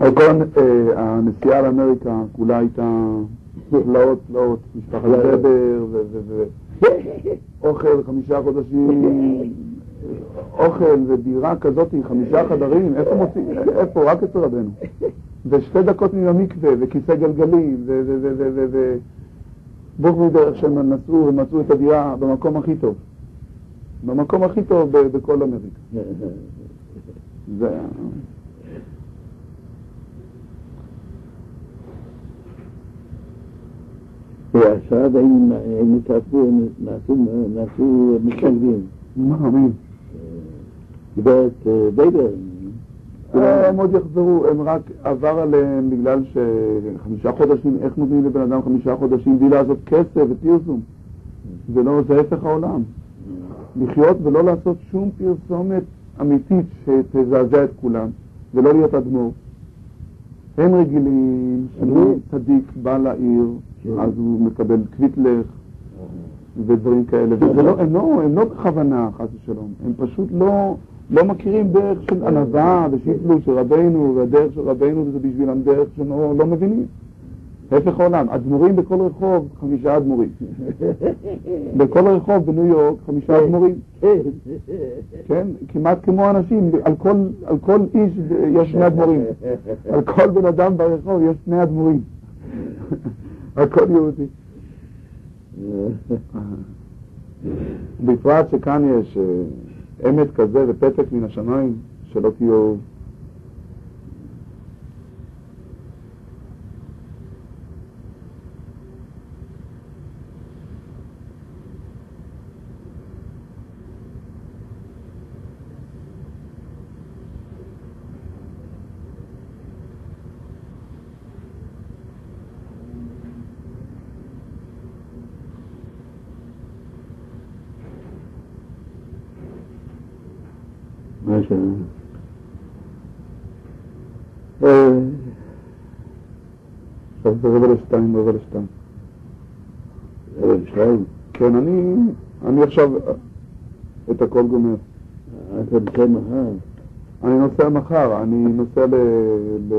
על כל אה, הנסיעה לאמריקה כולה הייתה תלאות, תלאות, משפחת זבר ואוכל חמישה חודשים, אוכל ודירה כזאת עם חמישה חדרים, איפה מוצאים, איפה? רק אצל רבנו. ושתי דקות מן המקווה, וכיסא גלגלים, וברוך מדרך שהם נסעו ומצאו את הדירה במקום הכי טוב. במקום הכי טוב בכל אמריקה. זה. ועכשיו הם התערבו, נעשו מתנגדים. מה, מי? גברת ביידר. הם עוד יחזרו, הם רק עבר עליהם בגלל שחמישה חודשים, איך נותנים לבן אדם חמישה חודשים בלי לעשות כסף ופרסום? זה לא, זה הפך העולם. לחיות ולא לעשות שום פרסומת אמיתית שתזעזע את כולם, ולא להיות אדמו"ר. הם רגילים צדיק בא לעיר, כן. אז הוא מקבל קוויטלך ודברים כאלה, וזה לא, הם לא, הם לא בכוונה, חס ושלום, הם פשוט לא, לא מכירים דרך של ענווה ושיפלו של רבנו, והדרך של רבנו זה בשבילם דרך שלא לא מבינים. הפך העולם, אדמו"רים בכל רחוב, חמישה אדמו"רים. בכל רחוב בניו יורק, חמישה אדמו"רים. כן, כמעט כמו אנשים, על כל, על כל איש יש שני אדמו"רים. על כל בן אדם ברחוב יש שני אדמו"רים. הכל יהודי. בפרט שכאן יש אה, אמת כזה ופתק מן השמיים, שלא תהיו עכשיו זה רבע לשתיים, רבע לשתיים. רבע לשתיים? כן, אני, אני עכשיו את הכל גומר. אתה נוסע מחר? אני נוסע מחר, אני נוסע ל... ל...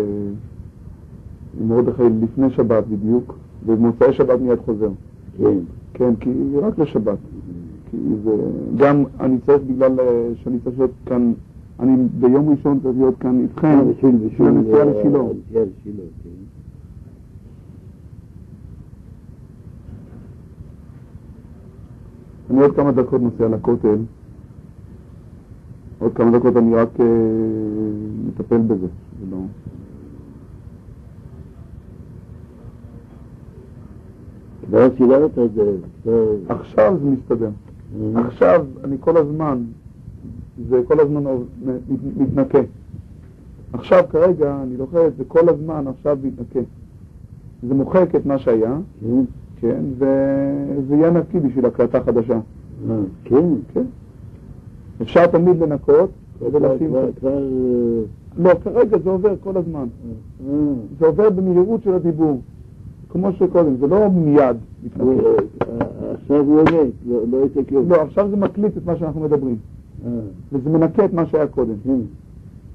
מרדכי לפני שבת בדיוק, ובמוצאי שבת מיד חוזר. כן. כן, כי רק לשבת. כי זה... גם אני צריך בגלל שאני צריך להיות כאן, אני ביום ראשון צריך להיות כאן איתכם, בשביל הנסיעה לשילה. אני עוד כמה דקות נוסע לכותל, עוד כמה דקות אני רק אה, מטפל בזה, זה לא... כבר סידרת את זה. עכשיו זה מסתדר. Mm-hmm. עכשיו אני כל הזמן, זה כל הזמן מתנקה. עכשיו כרגע אני לוחץ, זה כל הזמן עכשיו מתנקה. זה מוחק את מה שהיה, mm-hmm. כן, וזה יהיה נקי בשביל הקלטה חדשה. אה, כן? כן. אפשר תמיד לנקות ולשים... כבר... לא, כרגע זה עובר כל הזמן. אה. זה עובר במהירות של הדיבור. כמו שקודם, זה לא מיד אה, עכשיו הוא עונה, לא, לא יצא כלום. לא, עכשיו זה מקליט את מה שאנחנו מדברים. וזה מנקה את מה שהיה קודם.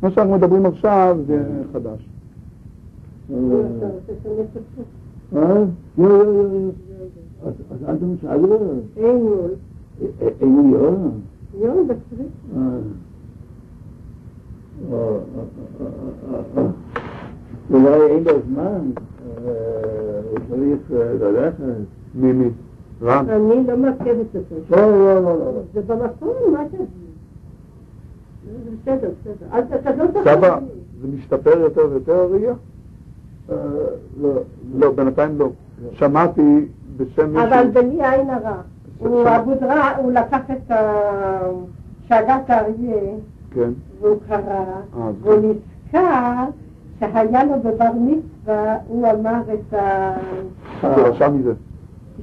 מה שאנחנו מדברים עכשיו זה חדש. אה? לא, לא, לא, לא. אולי אין לו זמן, הוא צריך ללכת. מי מי? רם? אני לא מעכבת אותו. לא, לא, לא. זה במקום, מה זה? בסדר, לא זה משתפר יותר ויותר הראייה? לא, לא, בינתיים לא. שמעתי בשם מישהו... אבל בלי עין הרע. הוא אבודרה, הוא לקח את שגת האריה, כן. והוא קרא, והוא נזכר שהיה לו בבר מצווה, הוא אמר את ה... הוא רשם מזה.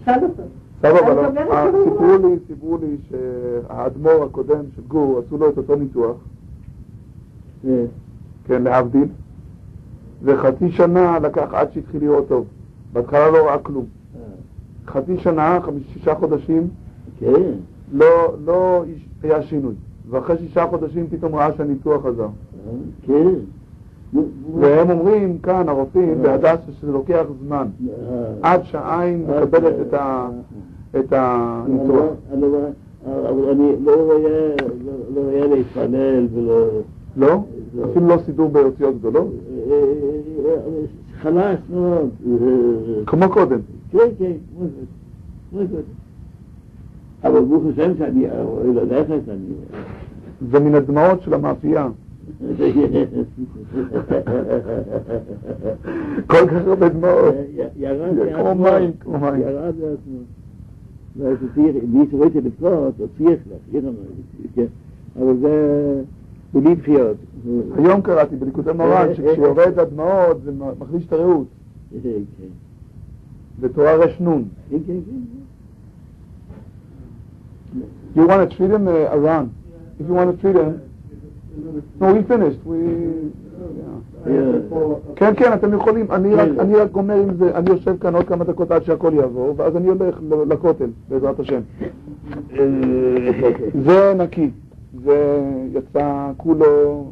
תשאל אותו. סבבה, אבל סיפרו לי, סיפרו לי שהאדמו"ר הקודם של גור, עשו לו את אותו ניתוח, כן, להבדיל, וחצי שנה לקח עד שהתחיל לראות טוב. בהתחלה לא ראה כלום. חצי שנה, שישה חודשים, כן. לא, לא היה שינוי. ואחרי שישה חודשים פתאום ראה שהניתוח חזר. כן. נו, והם אומרים כאן, הרופאים, בהדסה, שזה לוקח זמן, אה, עד שהעין מקבלת את ה- את הניתוח. אני לא- אני לא לא- לא להתפלל ולא... לא? אפילו לא סידור באותיות גדולות? אה, אה, חלש מאוד. אה, כמו קודם. כן, כן, כמו זאת. אבל ברוך השם שאני רואה ללכת, אני... זה מן הדמעות של המאפייה. כל כך הרבה דמעות. ירד כמו. מים, כמו מים. ירד לעצמו. weil es hier nicht heute der Platz und vier Schlag jeder mal okay aber da Ulib Fiat היום קראתי בליקוד המורן שכשיורד עד מאוד זה מחליש את הרעות בתורה רש נון You want to treat him, uh, Iran? If you want to treat him... No, we finished. We... כן, כן, אתם יכולים. אני רק, כן. אני רק אומר עם זה, אני יושב כאן עוד כמה דקות עד שהכל יעבור, ואז אני הולך לכותל, בעזרת השם. זה נקי. זה יצא כולו,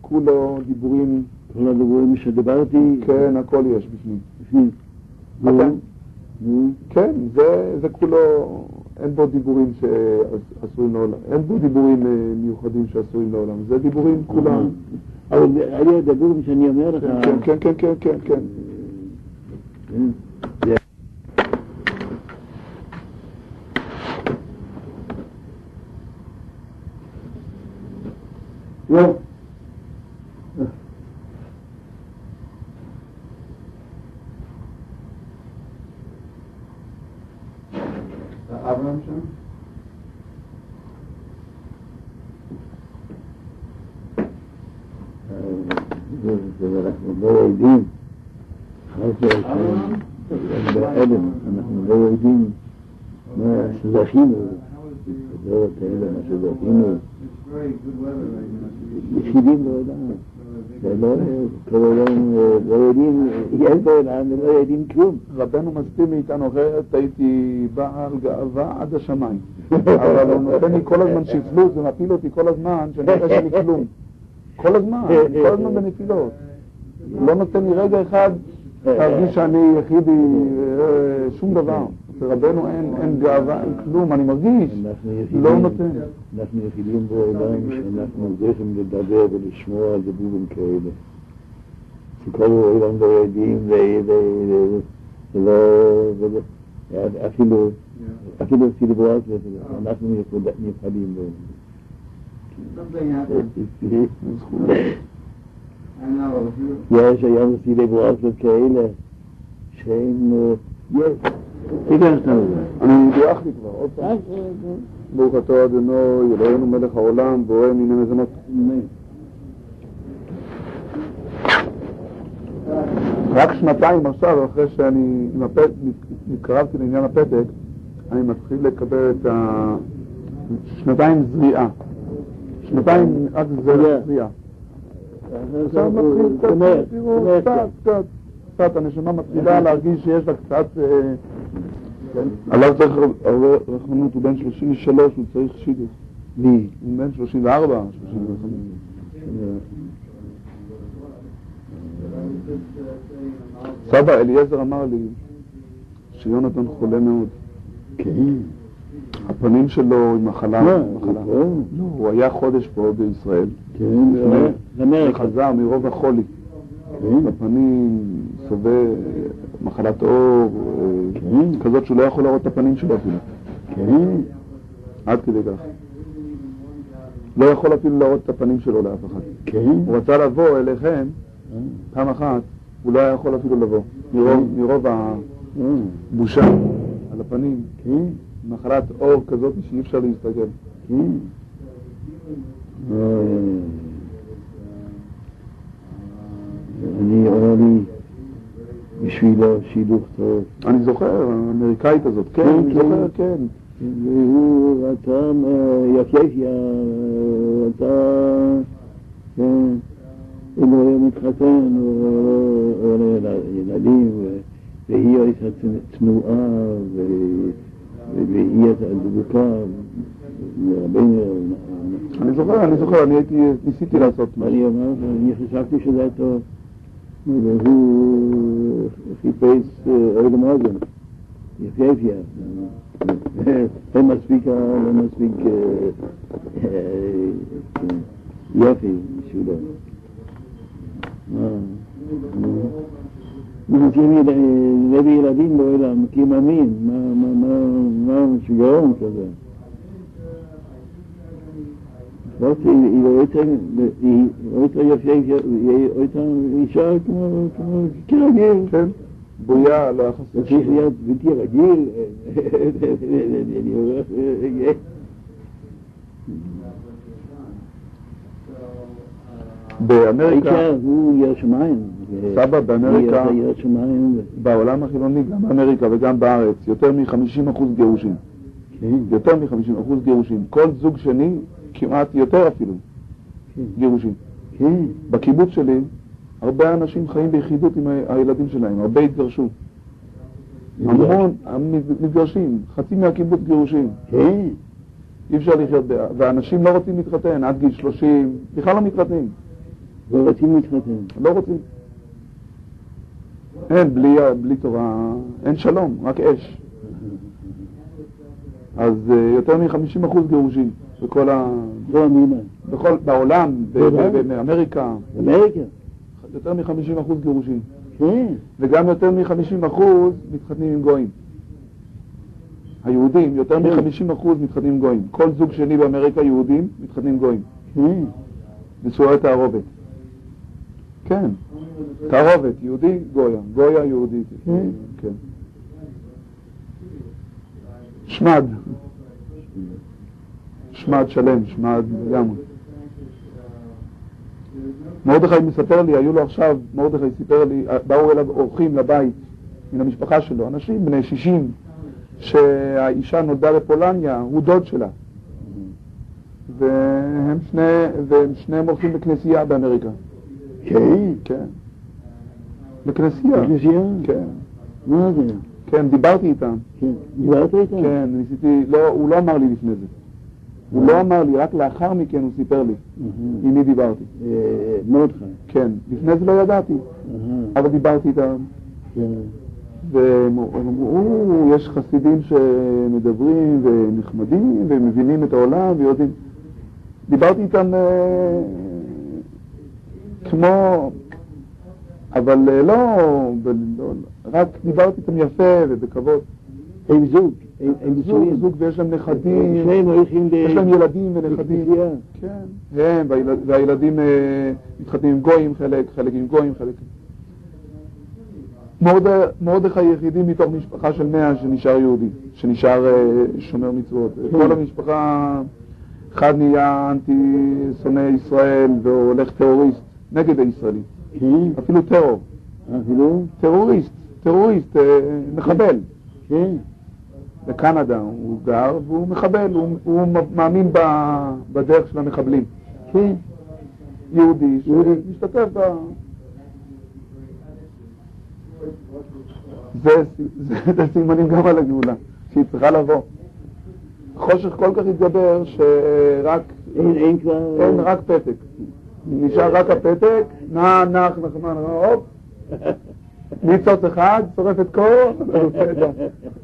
כולו דיבורים, כל הדברים שדיברתי, כן, הכל יש בפנים. בפנים. כן, זה, כולו, אין בו דיבורים שאסורים לעולם, אין בו דיבורים אה, מיוחדים שאסורים לעולם, זה דיבורים כולם. أو عليها دبور مشان يوم يرث كان كان كان كان كان كان Yeah. מה שזכינו, יחידים בעולם, העולם אה, לא יודעים, יש בעולם ולא יודעים כלום. רבנו מסתיר מאיתנו אחרת הייתי בעל גאווה עד השמיים. אבל הוא נותן לי כל הזמן שפלות ומפיל אותי כל הזמן שאני חושב שאני כלום. כל הזמן, כל הזמן בנפילות. לא נותן לי רגע אחד להרגיש שאני יחידי, אה, שום דבר. אצל רבנו אין, אין גאווה, אין כלום, אני מרגיש. לא נותן. אנחנו יחידים בעולם שאנחנו צריכים לדבר ולשמוע על דיבורים כאלה. שכל העולם לא יודעים, ולא, אפילו, אפילו בארץ, אנחנו בהם. יש היום סידי ברסלב כאלה שהם, אה, יש, תיכנס לזה. אני בירכתי כבר, עוד פעם. ברוך אתה אדוני, אלוהינו מלך העולם, בורא מיני מזונות. רק שנתיים עכשיו, אחרי שאני התקרבתי לעניין הפתק, אני מתחיל לקבל את ה... שנתיים זריעה. שנתיים רק זריעה. עכשיו מתחיל קצת, תראו, קצת, קצת, קצת, הנשמה מתחילה להרגיש שיש לה קצת... אה, כן. עליו צריך הרבה רחמנות, הוא בן 33, הוא צריך שידוס. מי? הוא בן 34, 35. סבא אליעזר אמר לי שיונתן חולה מאוד. כן. הפנים שלו עם מחלה. מה? מחלה. לא. לא, הוא היה חודש פה בישראל. כן. וחזר מרוב החולי. כן. בפנים, סובל, מחלת עור, אה, כן. כזאת שהוא לא יכול לראות את הפנים שלו אפילו. כן. עד כדי כך. לא יכול אפילו להראות את הפנים שלו לאף אחד. כן. הוא רצה לבוא אליכם פעם אחת, הוא לא היה יכול אפילו לבוא. מרוב, מרוב הבושה על הפנים, כן. מחלת עור כזאת שאי אפשר להסתכל. כן. אני אומר לי, בשבילו שידוך טוב. אני זוכר, האמריקאית הזאת, כן, כן, אני כן. זוכר, כן. והוא רצה יפייפיה, רצה, כן, אם הוא היה מתחתן, הוא עולה ילדים, והיא הייתה צנועה, ו- והיא הייתה דבוקה, רבינו אני זוכר, אני זוכר, אני הייתי, ניסיתי לעשות משהו. אני אומר, אני חשבתי שזה היה טוב. והוא חיפש אוהל מוזן, יפייפיה. הם מספיק, הם מספיק אה, אה, יופי בשבילו. מנסים להביא ילדים בעולם, כי מאמין, מה שיגעון כזה. זאת היא יותר היא יותר אישה כמו כרגיל. כן, בויה, יחס זה צריך להיות בלתי רגיל. באמריקה, הוא ירא שמיים. סבא, באמריקה. בעולם החילוני, גם באמריקה וגם בארץ, יותר מ-50% גירושים. יותר מ-50% גירושים. כל זוג שני, כמעט יותר אפילו, כן, גירושים. כן. בקיבוץ שלי, הרבה אנשים חיים ביחידות עם הילדים שלהם, הרבה התגרשו. המון מתגרשים, חצי מהקיבוץ גירושים. כן. אי אפשר לחיות, ואנשים לא רוצים להתחתן עד גיל 30, בכלל לא מתחתנים, ורוצים להתחתן. לא רוצים. אין, בלי, בלי תורה, אין שלום, רק אש. אז אה, יותר מ-50% גירושים בכל ה... זו אמינה. בכל, בעולם, באמריקה, אמריקה. יותר מ-50% גירושים. כן. וגם יותר מ-50% מתחתנים עם גויים. היהודים, יותר כן. מ-50% מתחתנים עם גויים. כל זוג שני באמריקה, יהודים, מתחתנים עם גויים. כן. נישואי תערובת. כן, תערובת, יהודי, גויה, גויה, יהודי. כן. כן. שמד. שמד שלם, שמד לגמרי. מרדכי מספר לי, היו לו עכשיו, מרדכי סיפר לי, באו אליו אורחים לבית מן המשפחה שלו, אנשים בני 60, שהאישה נולדה בפולניה, הוא דוד שלה. והם שני, והם שניהם הולכים לכנסייה באמריקה. כן. כן. לכנסייה. בכנסייה? כן. מה זה? כן, דיברתי איתם. כן. דיברת איתם? כן, ניסיתי, לא, הוא לא אמר לי לפני זה. הוא לא אמר לי, רק לאחר מכן הוא סיפר לי. עם מי דיברתי. אה, מרדכי. כן, לפני זה לא ידעתי. אבל דיברתי איתם, כן. והם הם אמרו, "או, יש חסידים שמדברים ונחמדים ומבינים את העולם ויודעים. דיברתי איתם אה, כמו, אבל אה, לא, לא, רק דיברתי איתם יפה ובכבוד. הם זוג. הם זוג. זוג ויש להם נכדים, שניהם הולכים ל... יש להם ילדים ונכדים. כן, הם, והילד, והילדים אה, מתחתנים עם גויים חלק, חלק עם גויים, חלק... מרדכי- היחידי מתוך משפחה של מאה שנשאר יהודי, שנשאר אה, שומר מצוות. כל המשפחה, אחד נהיה אנטי שונא ישראל והולך טרוריסט נגד הישראלים, כן. אפילו טרור, אפילו? טרוריסט, טרוריסט, אה, מחבל. כן. בקנדה הוא גר והוא מחבל, הוא, הוא מאמין ב, בדרך של המחבלים. כן. יהודי. שמשתתף ב... זה, זה, זה סימנים גם על הגאולה, שהיא צריכה לבוא. חושך כל כך התגבר שרק, אין אין כבר... אין רק פתק. נשאר רק הפתק, נע, נח, נחמן, הופ, ניצוץ אחד, שורף את כל,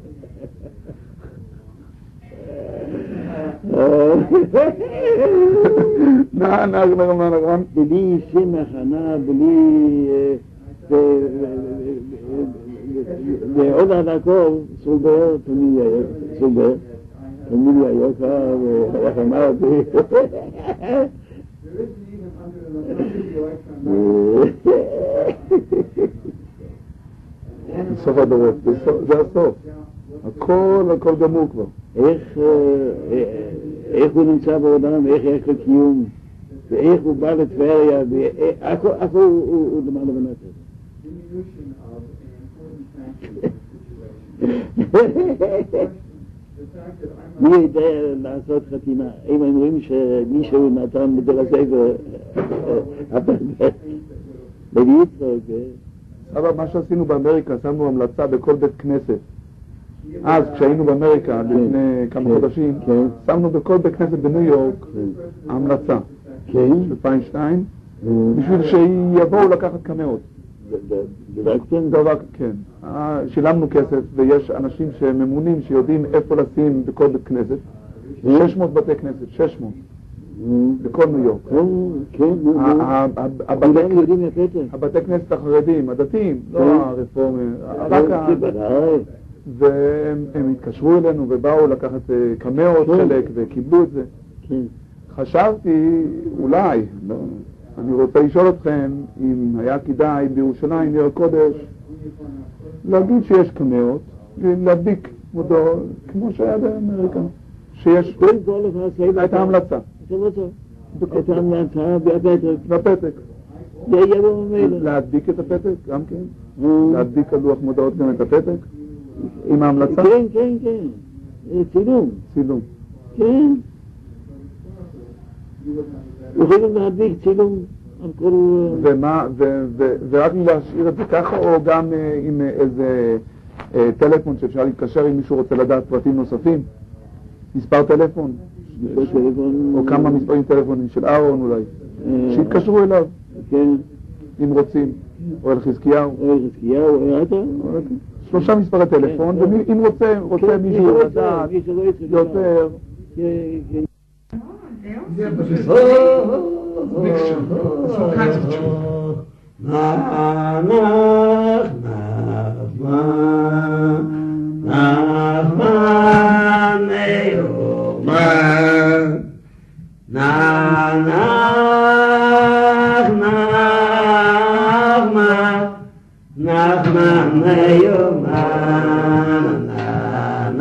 נח, נחמן, נחמן. בלי שם הכנה, בלי... אה, ועוד הכל, סולבר, תמיד היה, סולבר, תמיד היה יקר, ואיך אמרתי, סוף הדורות, זה הסוף. הכל, הכל גמור כבר. איך, איך הוא נמצא בעולם, איך יש לו קיום, ואיך הוא בא לטבריה, הכל הוא- הוא הוא למעלה בנפש. מי יודע לעשות חתימה? אם אומרים שמישהו נתן בדל הספר, לוי יצחק, אה? אבל מה שעשינו באמריקה, שמנו המלצה בכל בית כנסת, אז כשהיינו באמריקה לפני כמה כן. חודשים, כן. שמנו בכל בית כנסת בניו יורק המלצה כן, של פיינשטיין, נו, בשביל שיבואו לקחת? דבר, כן. אה, שילמנו כסף ויש אנשים שממונים שיודעים איפה לשים בכל בית כנסת. כן. 600 בתי כנסת, 600, נו, בכל ניו יורק. כן, כן, הבתי כנסת- החרדים, הדתיים, כן. לא הרפורמים, רק ה... והם הם התקשרו אלינו ובאו לקחת אה, קמעות כן. חלק וקיבלו את זה. כן. חשבתי, אולי, לא, אני רוצה לשאול אתכם אם היה כדאי בירושלים, עיר הקודש, להגיד שיש קמעות, ולהדביק מודו, כמו שהיה באמריקה, שיש, כל לך הייתה המלצה. את ההמלצה והפתק. זה ממילא. להדביק את הפתק, גם כן. להדביק על לוח מודעות גם את הפתק, עם ההמלצה, כן, כן, כן. אה, צילום. צילום. כן. יכולים להדביק צילום על כל... אה, ומה, ורק להשאיר את זה ככה, או גם אה, עם איזה טלפון שאפשר להתקשר אם מישהו רוצה לדעת פרטים נוספים? מספר טלפון? או כמה מספרים טלפונים של אהרון אולי? שיתקשרו אליו, כן. אם רוצים, או אל חזקיהו. או חזקיהו, או אתה. אוקיי. שלושה מספרי טלפון, כן. ואם רוצה, רוצה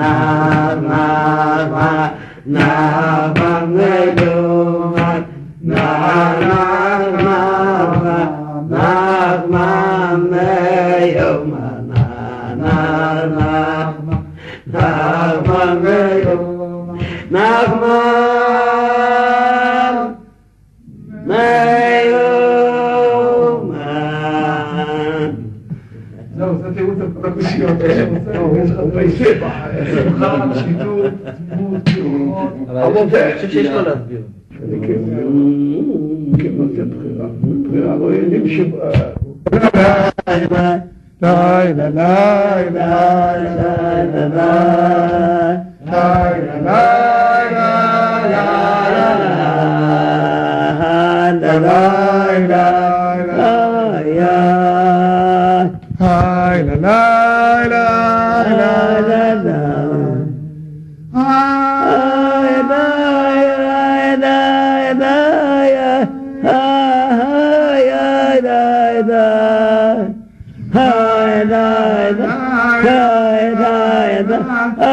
na na na na bằng người yêu mặt na na na na na ma mê yêu mà na na na na bằng người yêu na ma mê בתירוץ הפרקושיות. הוא בהיקף, שמחה, שחיתות, דמות, תיאורות. אבל אני חושב שיש מה להסביר. כן, נותן בחירה. בחירה לא יודעים ש... די, די, די, די, די,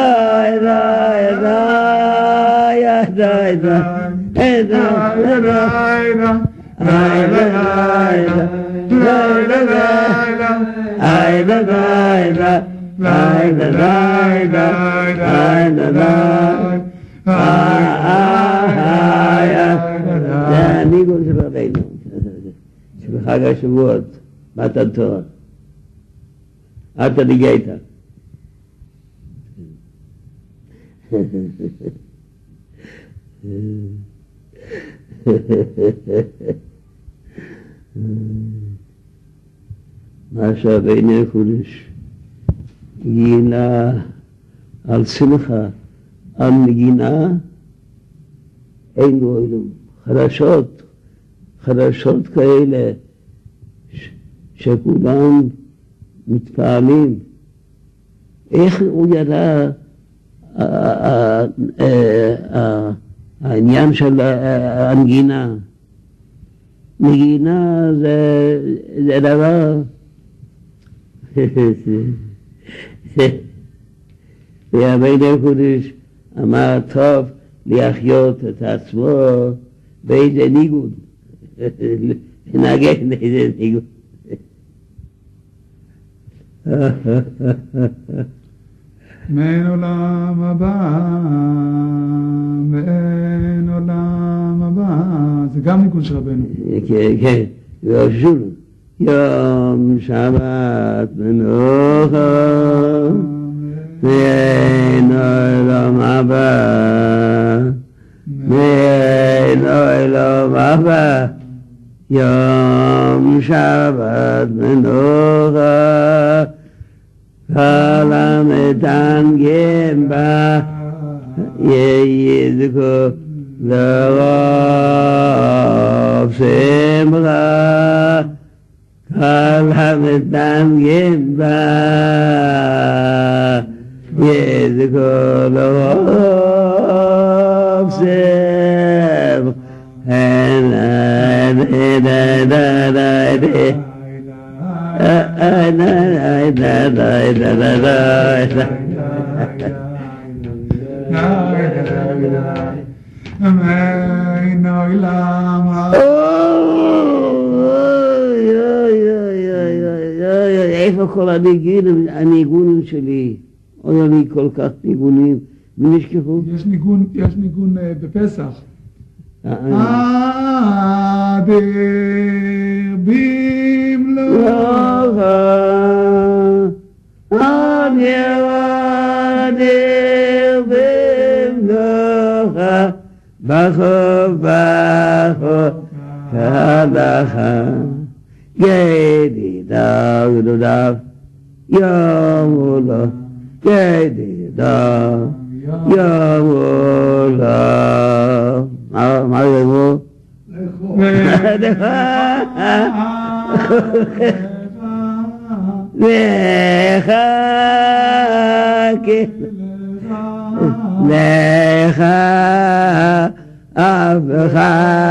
айба айда йедайда педа йерайна найлайда найлайда айба байда найвера מה שרבינו הקודש גינה על שמחה, על נגינה, אין לו. חדשות, חדשות כאלה, שכולם מתפעלים. איך הוא ידע העניין של הנגינה? נגינה זה, זה דבר... ויאמר הקודש אמר טוב להחיות את עצמו באיזה ניגון, לנגן איזה ניגון. מאין עולם הבא, מאין עולם הבא. זה גם ניגון של רבנו. כן, כן, ושוב, יום שבת מנוחה, ואין עולם הבא, ואין עולם הבא, יום שבת מנוחה, 사람의단 겐바 예예드고 러업세무가 사람의단 겐바 예드고 러업세무가 에나에나나나에 איפה כל הניגונים, הניגונים שלי? אוי, אני כל כך ניגונים, ונשכחו. יש ניגון, יש ניגון אה, בפסח. אה, אה. אדר במלואך בחוב בחוב כהלכה ידידיו ידידיו יאמרו לו ידידיו יאמרו לו معاوية يقول لخاك لخا أبخا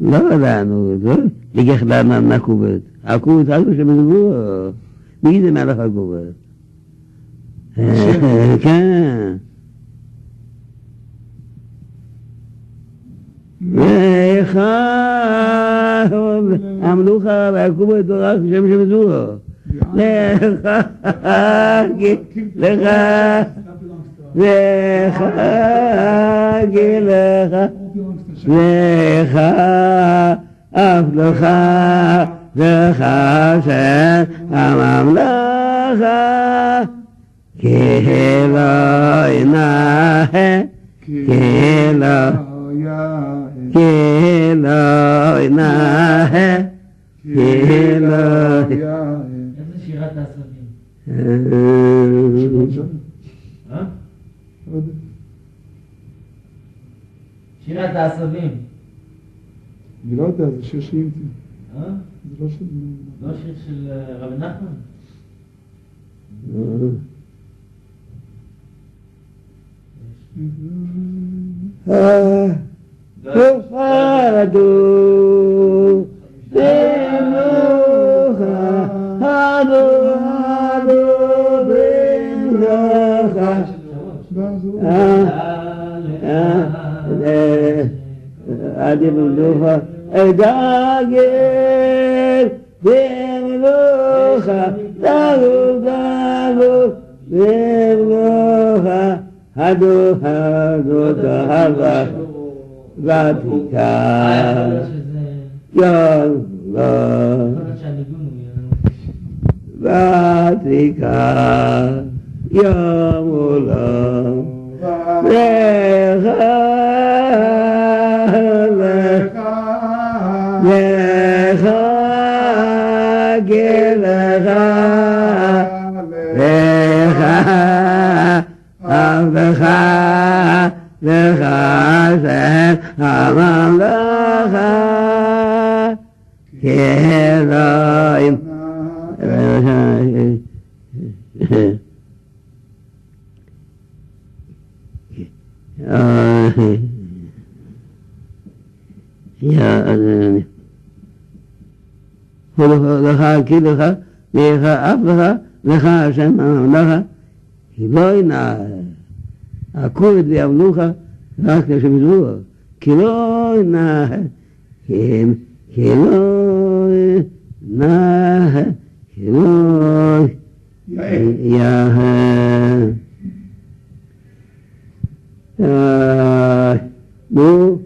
לא ראנו, זו, בגיח דן על נקובת. עקובת, עקובת, עקובת, מי זה מלך עקובת? כן. ואיכה, המלוכה, ועקובת, תורך, שם שבזו לו. לך, לך, לך, לך, לך, לך אבלך דך אשר הממלך כאלו אינה כאלו כאלו אינה כאלו איזה שירת העצבים? שירת העשבים. אני לא יודע, זה שיר שהמציא. אה? זה לא של... לא שיר של אה, רבי נחמן? 아디 불루하 에다게 데블루하 따구가구 데블루하 하도하도 다하가 라디카 영라 라디카 영라 레하 וחסד הממלך כאלוהים. ולך כי לך, ולך אף לך, לך השם הממלך, כי לא a kurd vi avlucha nach ke shvidu kiloy na hem kiloy na kiloy ya ha a nu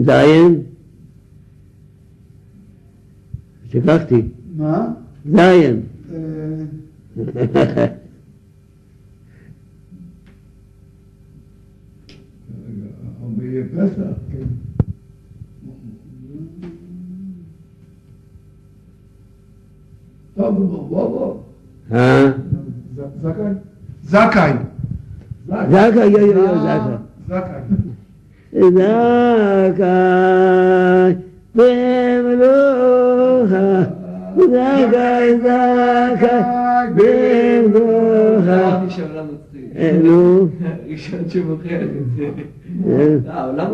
Zayn I'll be your best applicant. طب بابا ها؟ زكاي. زكاي. زكاي يا يا آه، زكاي. زكاي. بملوها زكاي زكاي. אה, נו. ראשון שמוכר את זה. העולם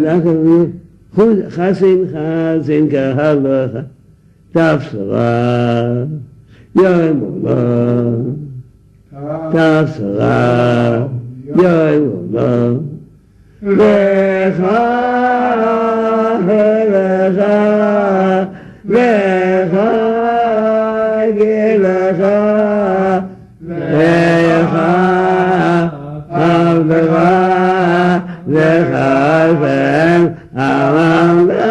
זכאי, חוץ חסין חסין כהלכה, תפסרה, יום עולם. תפסרה, יום עולם. לך, לך, לך, גלך, לך, עבדך, לך, שם, הממלכה,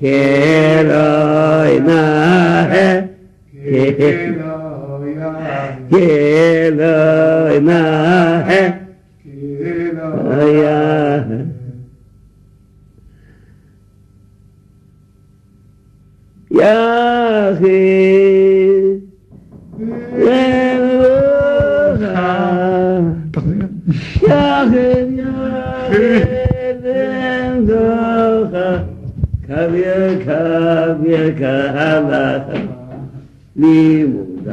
כאלוהי נאה, 야해 내가 야해 야해 내가 가벼 가벼 가라 리무다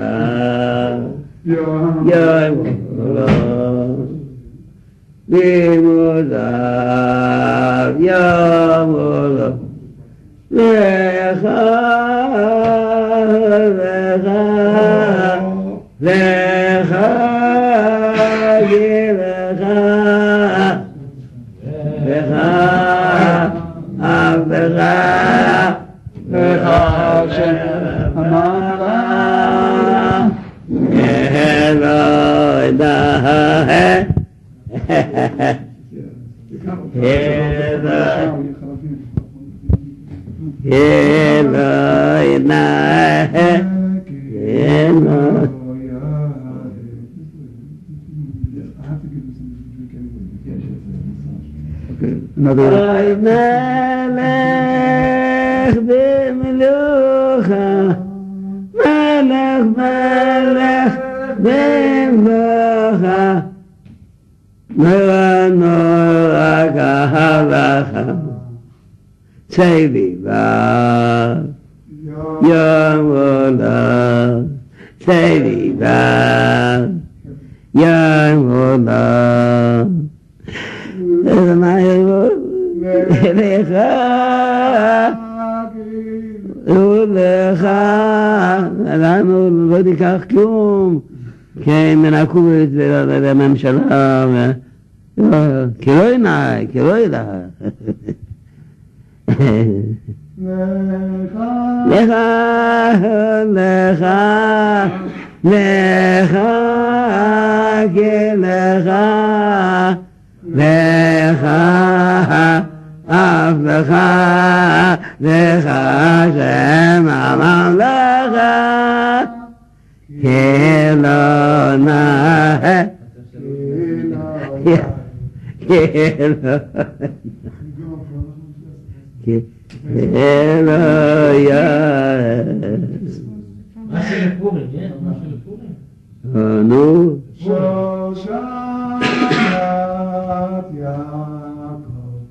야무라 리무다 야무라 내가 Yeah. במלוכה, נורא נורא כהלכה, צבי בה, יום עולם, צבי בה, יום עולם. לך ולך לנו לא ניקח כלום כן, מנקו את הממשלה כי לא ינאי, כי לא ידע לך לך לך כן לך לך עבדך, לך, שם הממלכה, כי לא נאה, כי לא כי לא יעש.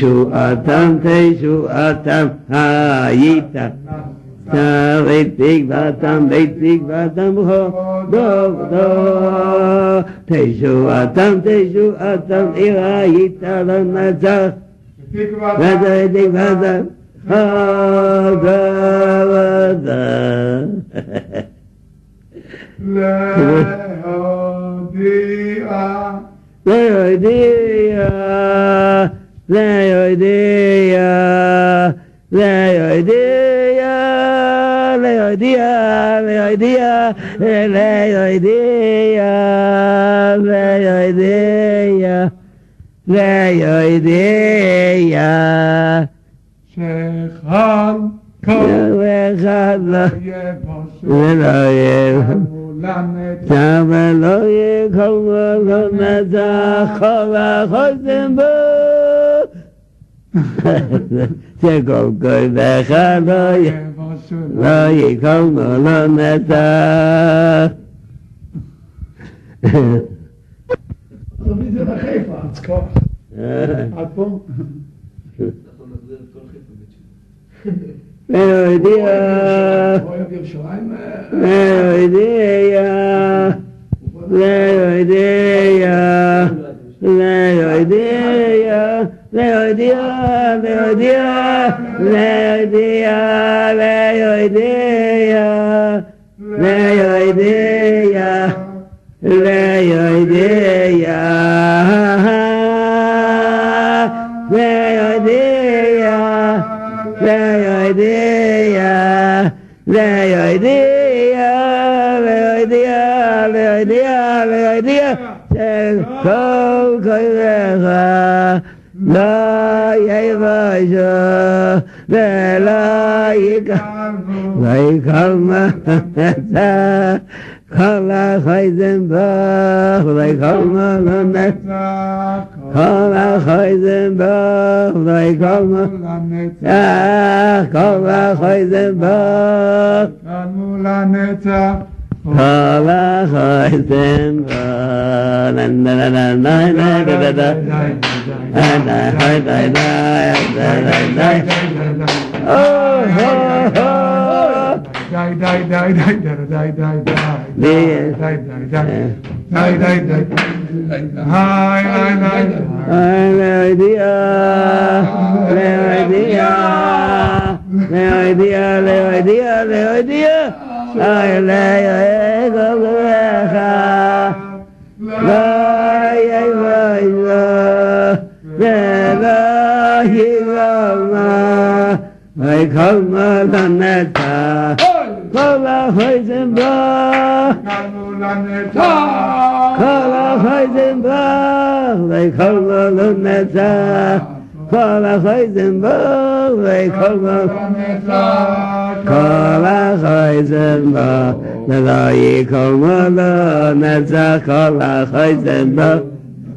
Teshu Atam, Teshu Atam, Hayita. Beit Tikvatam, Beit Tikvatam, Ho, Dov, Dov. Teshu Atam, Teshu Atam, Irayita, Lanazah. Vada, Tikvatam, Ha, Vada, Vada. Leodia. Leodia. לא יודע, לא יודע, לא יודע, לא יודע, לא יודע, לא יודע, לא יודע, שחל כל אחד לא יבוש ולא יהיה. לנצח שם לא יקום ולא כל החוסן בו. Der Gold goy weg aloy. Loy kom no no meta. Du bist der Chefa. Ats kop. Atom. Ey, oi Leydeya Leydeya Leydeya Leydeya Leydeya Leydeya Leydeya Leydeya Leydeya Leydeya Leydeya Leydeya Che go go go לא יבוש ולא יקרבו ויקר na כל החייזם בך ויקר מהלמצה כל החייזם בך ויקר מהלמצה כל החייזם בך ויקר מהלמצה כל החייזם בך כל החייזם na כל החייזם בך đại đại đại đại đại đại đại đại ô hô hô đại đại đại đại đại đại đại đại đại đại đây đây đây hai hai hai hai đi à lê đi à lê đi à lê đi à lê đi à ai lê ai có cái ha lê hi va ma ai không lan ne ta ba la hơi dân ba ba la hơi dân ba ai không lan ne ta ba la hơi dân ba ai không lan ne ta ba la hơi dân ba la i không lan ne ta ba la hơi dân ba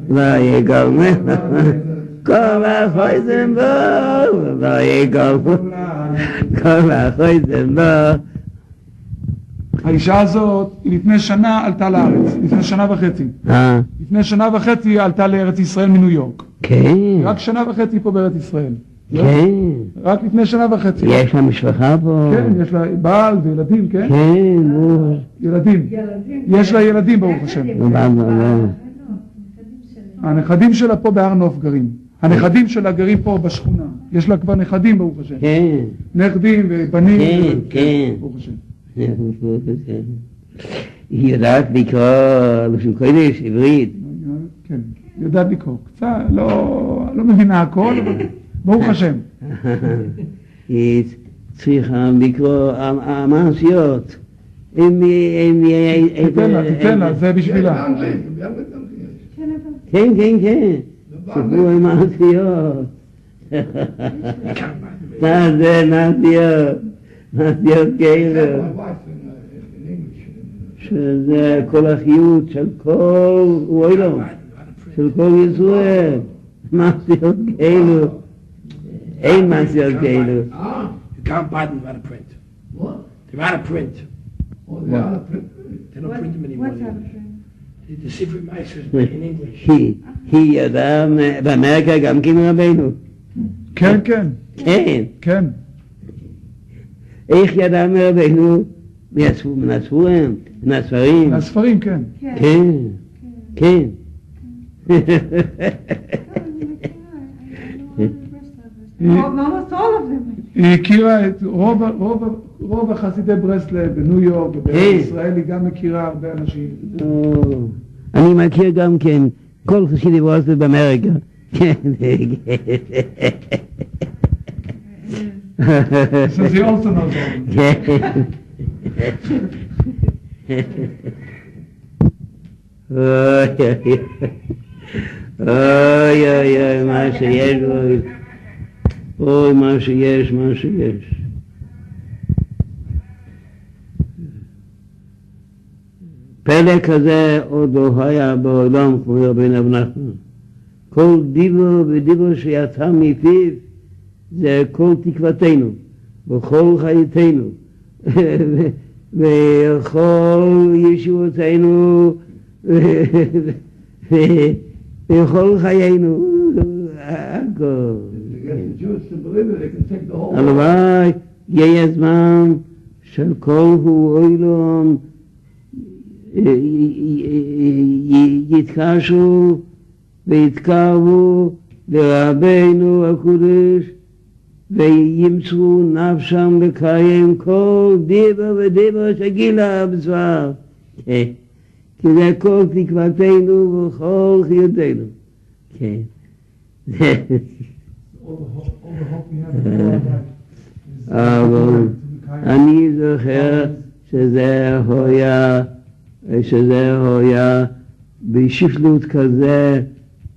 la i không כל החייזם בא האישה הזאת, היא לפני שנה עלתה לארץ, לפני שנה וחצי. אה, לפני שנה וחצי היא עלתה לארץ ישראל מניו יורק. כן, רק שנה וחצי פה בארץ ישראל. כן, רק לפני שנה וחצי. יש לה משפחה פה, כן, יש לה בעל וילדים, כן? כן, נו, ילדים. יש לה ילדים, ברוך השם. הנכדים שלה פה בהר נוף גרים. הנכדים שלה גרים פה בשכונה. יש לה כבר נכדים, ברוך השם. כן, נכדים ובנים. כן, כן. ברוך השם. היא יודעת לקרוא לשון קודש, עברית. כן, יודעת לקרוא. קצת, לא לא מבינה הכל, אבל ברוך השם. היא צריכה לקרוא המעשיות. אם היא... תיתן לה, תיתן לה, זה בשבילה. כן, כן, כן. סיפור עם מעשיות. מה זה מעשיות? מעשיות כאילו. שזה כל החיות של כל וואילו, של כל ישראל. מעשיות כאילו. אין מעשיות כאילו. You can't buy them out of print. What? They're out of print. Oh, they are print. They don't print them anymore. The, the Sifri Meisters in English. היא ידעה מ- באמריקה גם כן רבנו. כן, כן, כן. כן. איך ידע מרבנו? מן הספורים, מן הספרים. מהספרים, כן. כן. כן, כן. Almost all of them. היא הכירה את רוב, ה- רוב, ה- רוב החסידי ברסלב בניו יורק ובארץ כן. ישראל, היא גם מכירה הרבה אנשים. או, אני מכיר גם כן כל חסידי ברסלב באמריקה. כן. So she also knows all of them. כן. אוי אוי אוי אוי אוי מה שיש אוי אוי מה שיש מה שיש פלא כזה עוד לא היה בעולם כמו רבי נחמן. כל דיבו ודיבו שיצא מפיו זה כל תקוותנו וכל חייתנו. וכל ישועותינו וכל חיינו. הכל. הלוואי יהיה זמן של כל הוא אוילום יתקשו ויתקרבו לרבנו הקודש וימצאו נפשם לקיים כל דיבר ודיבר שגילה בצוואר. כי זה כל תקוותנו וכל חיותנו. כן. אבל. אני זוכר שזה היה, שזה היה בשפלות כזה,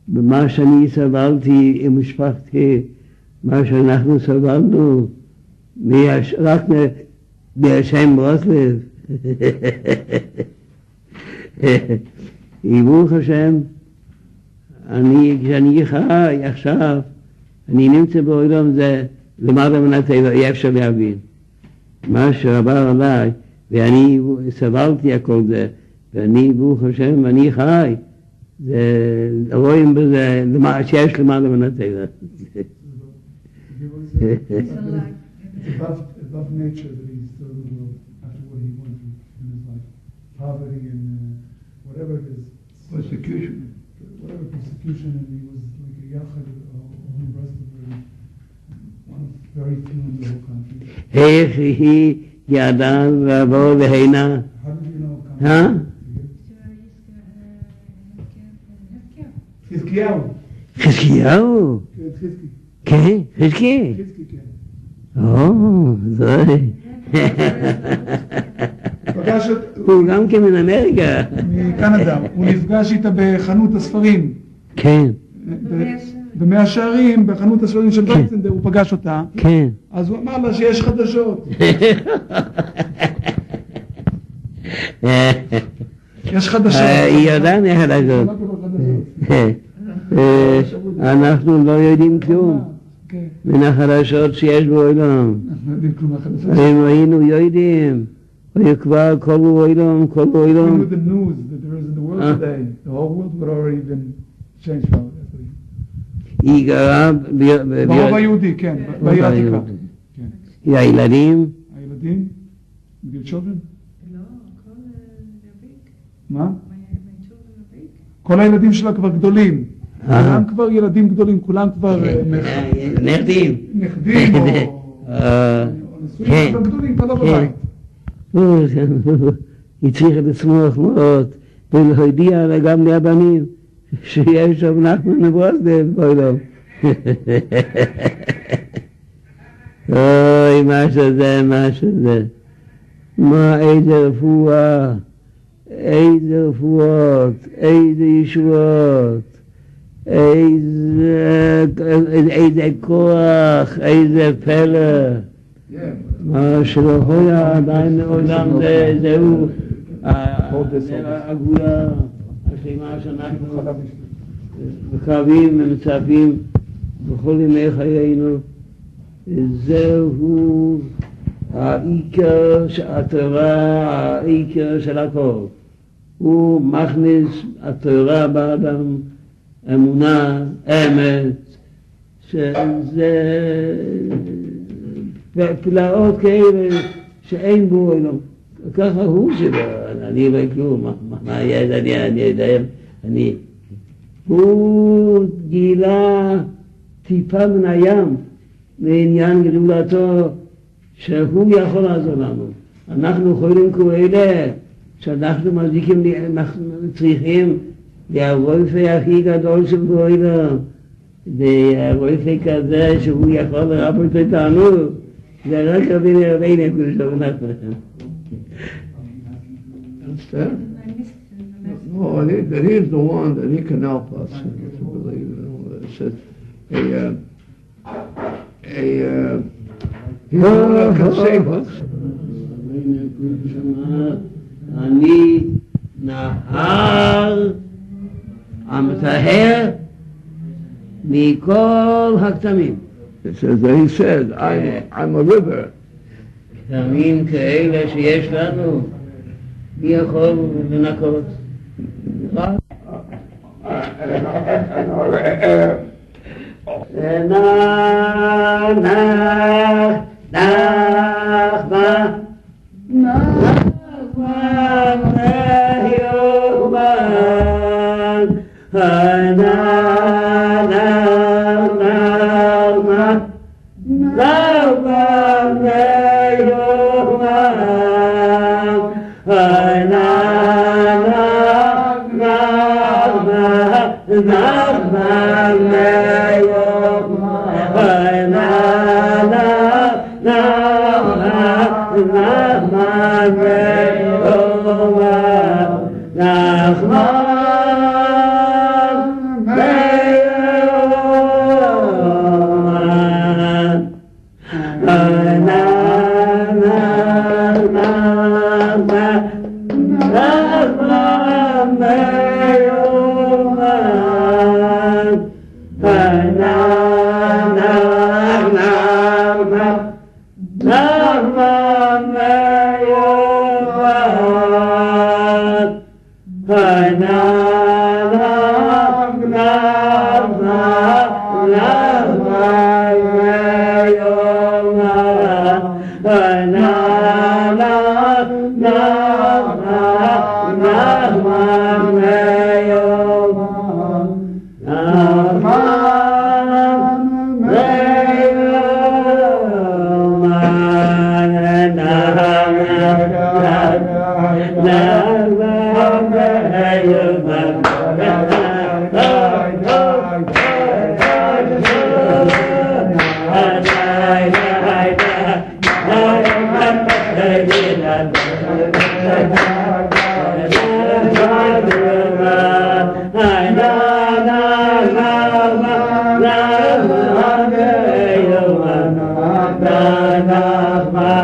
במה שאני סבלתי עם משפחתי, מה שאנחנו סבלנו, מהש- רק מהשם ברסלב. ברוך השם, אני, כשאני חי עכשיו, אני נמצא בעולם זה למעלה מן הטבע, אי אפשר להבין. מה שעבר עליי, ואני סבלתי הכל זה, ואני, ברוך השם, אני חי, זה, רואים בזה שיש למעלה מן הטבע. Above, nature that he's still in the world after what he went through in his life. Poverty and uh, whatever it is. Persecution. Whatever persecution, and he was like a yachad, a whole rest of very, one of very few in the whole country. איך היא ידעה לבוא והנה, know? אה? חזקיהו. חזקיהו, כן, חזקי. כן, חזקי. חזקי, כן. או, זה... הוא גם כן מן אמריקה. מקנדה. הוא נפגש איתה בחנות הספרים. כן, במאה שערים, בחנות הספרים של וייצנדר, הוא פגש אותה. כן. אז הוא אמר לה שיש חדשות. יש חדשות. אה, היא יודעת מהחדשות. שמעתי בחדשות. אה, אנחנו לא יודעים כלום כן, מן החדשות שיש בעולם. אם היינו יודעים, היו כבר כל העולם, כל העולם. היא גרה ברוב היהודי, כן, בעיר העתיקה. כן. הילדים, הילדים? בגיל children? לא, כל רביק, מה? כל הילדים שלה כבר גדולים. אה. כולם כבר ילדים גדולים, כולם כבר אה, נכדים. נכדים או אה, נשואים, כן. אבל גדולים כבר לא כן. בבית. הוא- הצליח לצמוח מאוד, ולהודיע לה גם לבנים שיש שם נחמן וברסלב בעולם. אוי, מה שזה, מה שזה. מה, איזה רפואה, איזה רפואות, איזה ישועות, איזה, איזה כוח, איזה פלא. מה שלא היה עדיין מעולם זה, זהו הגבולה השלמה שאנחנו מקווים ומצפים בכל ימי חיינו. זהו העיקר של התורה, העיקר של הכל. הוא מכניס התורה באדם אמונה, אמת, שזה ופלאות כאלה שאין בו אלוהים. ככה הוא שלו, אני לא כלום, מה- מה- יהיה, אני, אני יודע, אני... הוא גילה טיפה מן הים לעניין גדולתו, שהוא יכול לעזור לנו. אנחנו חולים כאלה, שאנחנו מחזיקים, לי- אנחנו צריכים, זה הרופא הכי גדול של גוילו, זה הרופא כזה שהוא יכול לרפות אותנו, זה רק רבינו רבינו קדושו ונחמן. Understand? I missed it. I missed No, and he- that he is the one that he can help us to believe in all this. It's a, uh, a, uh, he's the one that can save us. אני נהר המטהר מכל הכתמים. It says that he said, I'm, I'm a river. כתמים כאלה שיש לנו, מי יכול לנקות? רק נח, נח, נחמן, נחמן love, now my love, my love, my love, my love, Sadasma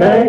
Hi,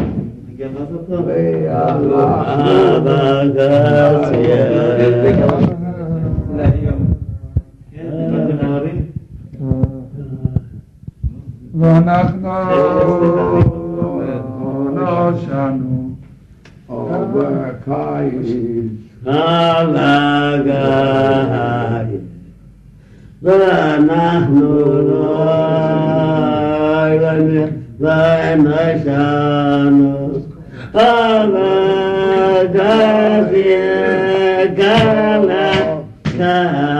ونحن نحن وبكائز خلقائز ونحن نحن ونحن Allah Gavya Gala Kala